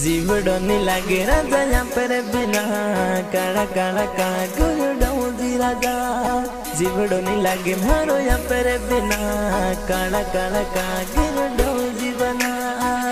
ಜೀವ ಡೋನಿ ಲಗೇ ರಾಜನಾ ಗುರು ಡೌ ರಾಜ ಜೀವ ಡೋನಿ ಲಗೇ ಮಾರು ಯಾ ಕಳಾ ಕಳಾ